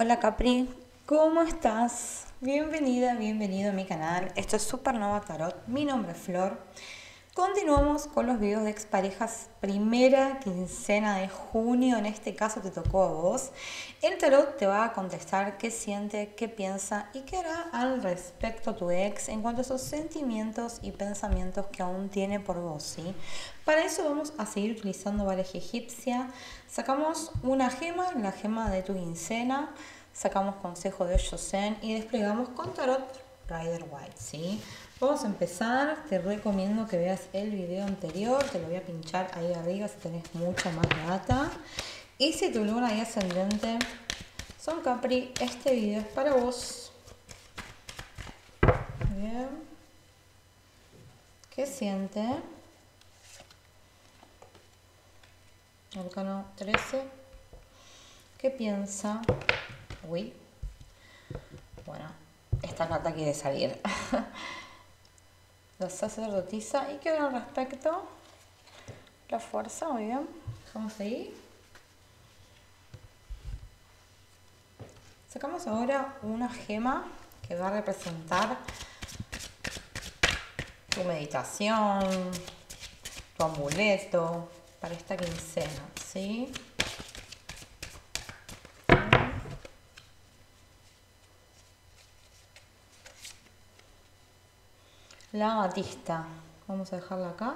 Hola Capri, ¿cómo estás? Bienvenida, bienvenido a mi canal. Esto es Supernova Tarot. Mi nombre es Flor. Continuamos con los videos de exparejas primera quincena de junio. En este caso te tocó a vos. El tarot te va a contestar qué siente, qué piensa y qué hará al respecto tu ex en cuanto a esos sentimientos y pensamientos que aún tiene por vos. ¿sí? Para eso vamos a seguir utilizando baraja egipcia. Sacamos una gema, la gema de tu quincena. Sacamos consejo de Zen y desplegamos con tarot Rider White. ¿sí? Vamos a empezar, te recomiendo que veas el video anterior, te lo voy a pinchar ahí arriba si tenés mucha más data. Y si tu luna y ascendente son Capri, este video es para vos. Bien. ¿Qué siente? Arcano 13. ¿Qué piensa? Uy. Bueno, esta carta quiere salir. la sacerdotisa. ¿Y qué al respecto? La fuerza, muy bien. Dejamos ahí. Sacamos ahora una gema que va a representar tu meditación, tu amuleto para esta quincena, ¿sí? La amatista. Vamos a dejarla acá.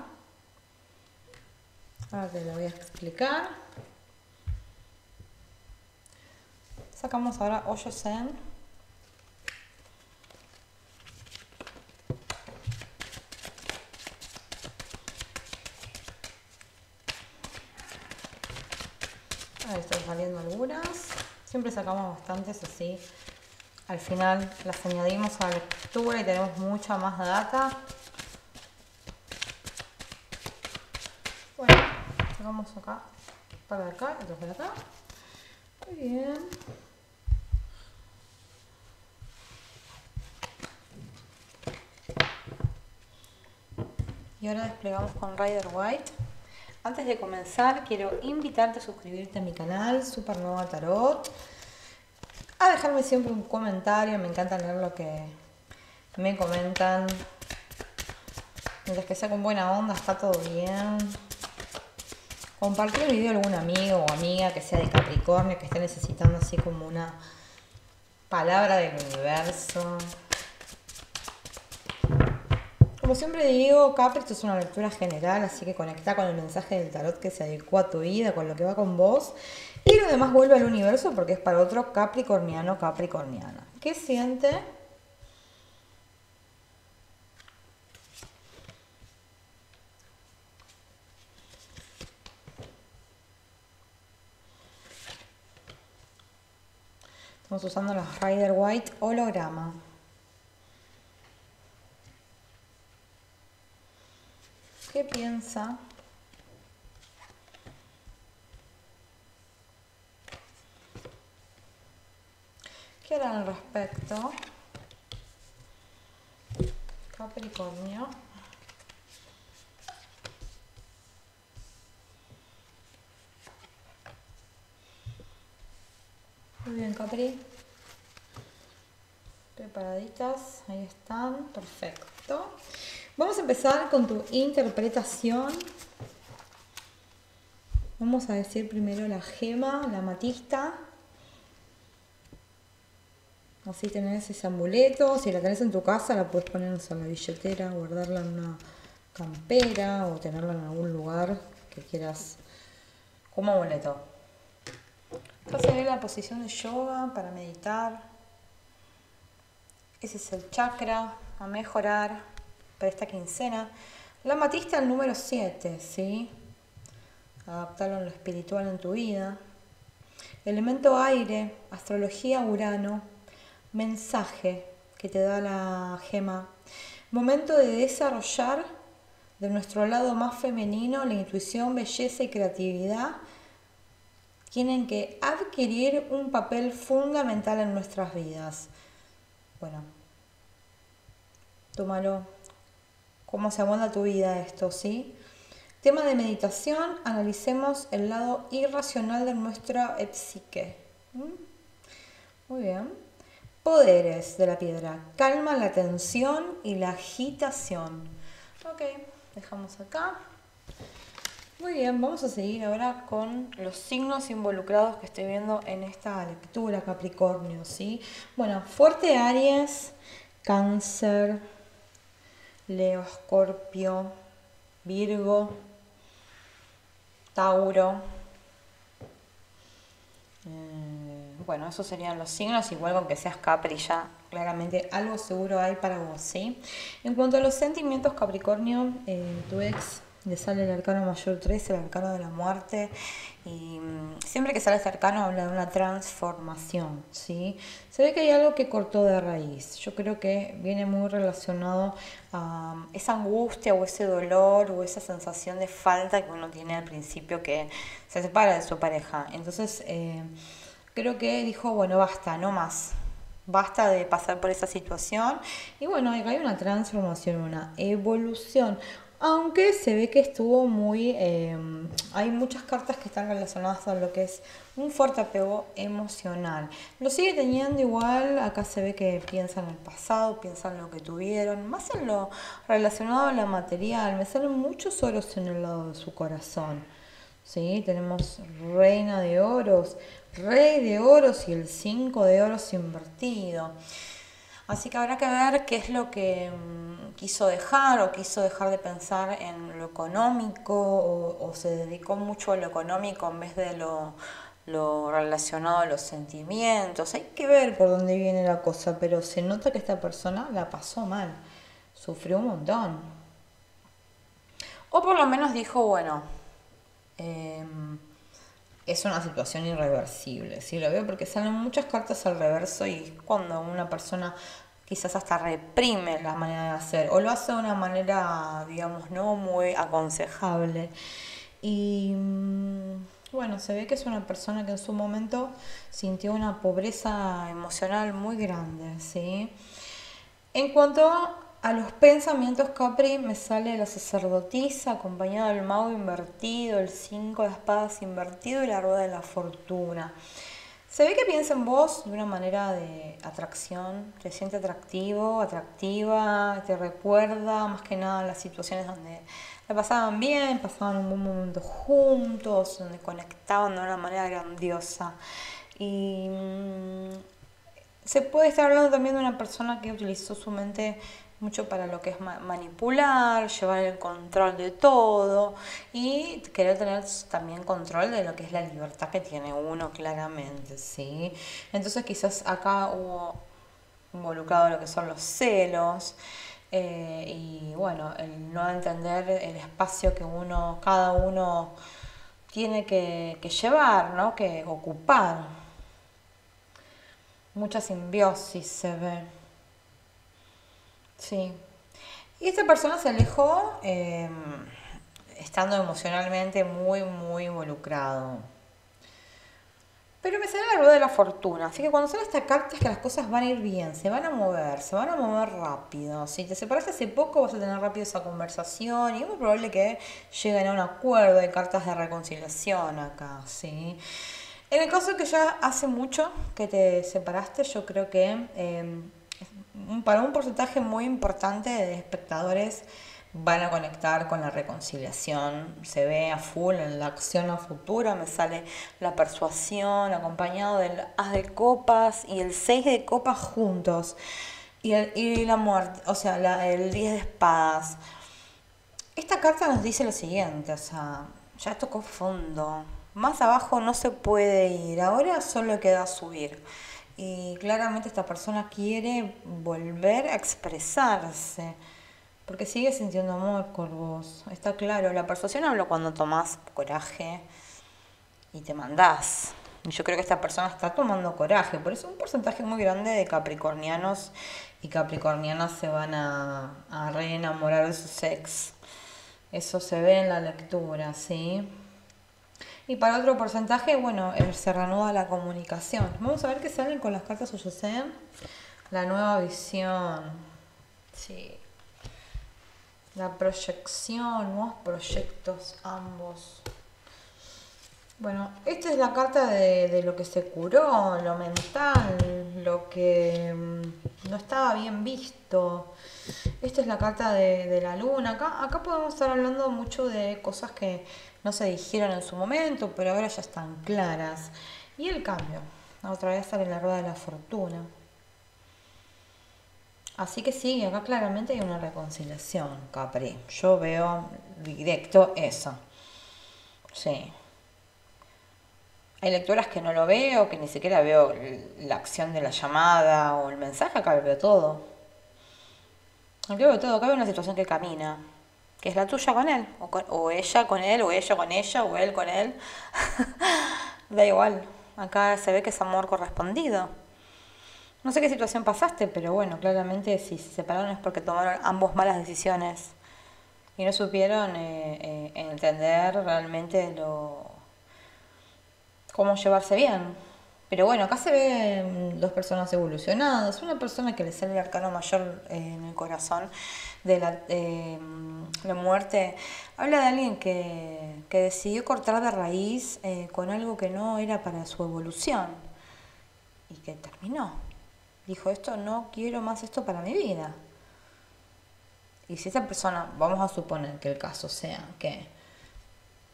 Ahora te lo voy a explicar. Sacamos ahora hoyo zen. Ahí están saliendo algunas. Siempre sacamos bastantes así al final las añadimos a la lectura y tenemos mucha más data. Bueno, sacamos acá, para acá, otro para acá. Muy bien. Y ahora desplegamos con Rider White. Antes de comenzar, quiero invitarte a suscribirte a mi canal Supernova Tarot a dejarme siempre un comentario. Me encanta leer lo que me comentan. Mientras que sea con buena onda, está todo bien. Compartir el video a algún amigo o amiga que sea de Capricornio, que esté necesitando así como una palabra del universo. Como siempre digo, Capri, esto es una lectura general, así que conecta con el mensaje del tarot que se adecua a tu vida, con lo que va con vos. Y lo demás vuelve al universo porque es para otro capricorniano, capricorniana. ¿Qué siente? Estamos usando los Rider White holograma. ¿Qué piensa? ¿Qué era al respecto? Capricornio. Muy bien, Capri. Preparaditas, ahí están, perfecto. Vamos a empezar con tu interpretación. Vamos a decir primero la gema, la matista. Así tenés ese amuleto. Si la tenés en tu casa, la puedes poner en la billetera, guardarla en una campera o tenerla en algún lugar que quieras como amuleto. Esta sería la posición de yoga para meditar. Ese es el chakra a mejorar para esta quincena. La matista el número 7, ¿sí? Adaptarlo en lo espiritual en tu vida. Elemento aire, astrología Urano, mensaje que te da la gema. Momento de desarrollar de nuestro lado más femenino la intuición, belleza y creatividad tienen que adquirir un papel fundamental en nuestras vidas. Bueno, tómalo. ¿Cómo se amolda tu vida esto, sí? Tema de meditación, analicemos el lado irracional de nuestra psique. Muy bien. Poderes de la piedra. Calma la tensión y la agitación. Ok, dejamos acá. Muy bien, vamos a seguir ahora con los signos involucrados que estoy viendo en esta lectura, Capricornio, ¿sí? Bueno, fuerte Aries, Cáncer, Leo, Escorpio, Virgo, Tauro. Eh, bueno, esos serían los signos, igual con que seas Capri ya claramente algo seguro hay para vos, ¿sí? En cuanto a los sentimientos Capricornio, eh, tu ex le sale el arcano mayor 3, el arcano de la muerte, y mm, siempre que sale este arcano habla de una transformación, ¿sí? Se ve que hay algo que cortó de raíz, yo creo que viene muy relacionado a mm, esa angustia o ese dolor o esa sensación de falta que uno tiene al principio que se separa de su pareja, entonces eh, creo que dijo, bueno, basta, no más, basta de pasar por esa situación y bueno, hay una transformación, una evolución aunque se ve que estuvo muy... Em, hay muchas cartas que están relacionadas con lo que es un fuerte apego emocional. Lo sigue teniendo igual, acá se ve que piensa en el pasado, piensa en lo que tuvieron, más en lo relacionado a lo material. Me salen muchos oros en el lado de su corazón. ¿Sí? Tenemos reina de oros, rey de oros y el cinco de oros invertido. Así que habrá que ver qué es lo que mm, quiso dejar o quiso dejar de pensar en lo económico o, se dedicó mucho a lo económico en vez de lo, relacionado a los sentimientos. Hay que ver por dónde viene la cosa, pero se nota que esta persona la pasó mal, sufrió un montón. O por lo menos dijo, bueno, em, es una situación irreversible, ¿sí? Lo veo porque salen muchas cartas al reverso y cuando una persona quizás hasta reprime la manera de hacer o lo hace de una manera, digamos, no muy aconsejable. Y mm, bueno, se ve que es una persona que en su momento sintió una pobreza emocional muy grande, ¿sí? En cuanto a los pensamientos Capri me sale la sacerdotisa acompañado del mago invertido, el 5 de espadas invertido y la rueda de la fortuna. Se ve que piensa en vos de una manera de atracción, te siente atractivo, atractiva, te recuerda más que nada las situaciones donde la pasaban bien, pasaban un buen momento juntos, donde conectaban de una manera grandiosa. Y mm, se puede estar hablando también de una persona que utilizó su mente mucho para lo que es manipular, llevar el control de todo y querer tener también control de lo que es la libertad que tiene uno claramente, ¿sí? Entonces quizás acá hubo involucrado lo que son los celos eh, y bueno, el no entender el espacio que uno, cada uno tiene que, que llevar, ¿no? Que ocupar. Mucha simbiosis se ve. Sí. Y esta persona se alejó em, estando emocionalmente muy, muy involucrado. Pero me sale la rueda de la fortuna. Así que cuando sale esta carta es que las cosas van a ir bien, se van a mover, se van a mover rápido. Si te separaste hace poco vas a tener rápido esa conversación y es muy probable que lleguen a un acuerdo. de cartas de reconciliación acá, ¿sí? En el caso que ya hace mucho que te separaste, yo creo que... Em, para un porcentaje muy importante de espectadores van a conectar con la reconciliación. Se ve a full en la acción a futuro, me sale la persuasión acompañado del as de copas y el 6 de copas juntos. Y, y la muerte, o sea, el 10 de espadas. Esta carta nos dice lo siguiente, o sea, ya tocó fondo. Más abajo no se puede ir, ahora solo queda subir. Y claramente esta persona quiere volver a expresarse, porque sigue sintiendo amor por vos. Está claro, la persuasión habla cuando tomás coraje y te mandás. Y yo creo que esta persona está tomando coraje, por eso un porcentaje muy grande de capricornianos y capricornianas se van a, a reenamorar de su ex. Eso se ve en la lectura, ¿sí? Y para otro porcentaje, bueno, se reanuda la comunicación. Vamos a ver qué salen con las cartas Oyosen. La nueva visión. Sí. La proyección, nuevos proyectos, ambos. Bueno, esta es la carta de, lo que se curó, lo mental, lo que mm, no estaba bien visto. Esta es la carta de, la luna. Acá, acá podemos estar hablando mucho de cosas que no se dijeron en su momento, pero ahora ya están claras. Y el cambio. Otra vez sale la rueda de la fortuna. Así que sí, acá claramente hay una reconciliación, Capri. Yo veo directo eso. Sí. Hay lecturas que no lo veo, que ni siquiera veo la acción de la llamada o el mensaje, acá lo veo todo. Acá veo todo, acá veo una situación que camina, que es la tuya con él, o, ella con él, o ella con ella, o él con él. da igual, acá se ve que es amor correspondido. No sé qué situación pasaste, pero bueno, claramente si se separaron es porque tomaron ambos malas decisiones y no supieron eh, eh, entender realmente lo cómo llevarse bien. Pero bueno, acá se ven dos personas evolucionadas. Una persona que le sale el arcano mayor en el corazón de la, la muerte. Habla de alguien que, que, decidió cortar de raíz eh, con algo que no era para su evolución y que terminó. Dijo, esto no quiero más esto para mi vida. Y si esa persona, vamos a suponer que el caso sea que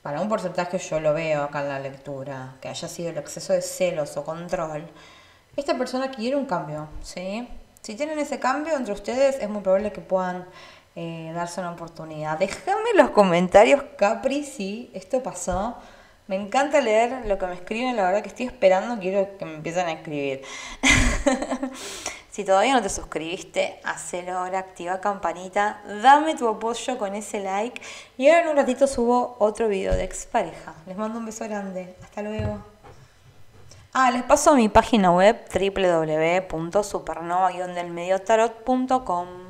para un porcentaje yo lo veo acá en la lectura, que haya sido el exceso de celos o control, esta persona quiere un cambio, ¿sí? Si tienen ese cambio entre ustedes, es muy probable que puedan eh, darse una oportunidad. Déjame los comentarios, Capri, si esto pasó. Me encanta leer lo que me escriben, la verdad que estoy esperando, quiero que me empiecen a escribir. Si todavía no te suscribiste, hacelo ahora, activa campanita, dame tu apoyo con ese like y ahora en un ratito subo otro video de expareja. Les mando un beso grande, hasta luego. Ah, les paso mi página web www.supernova-delmediotarot.com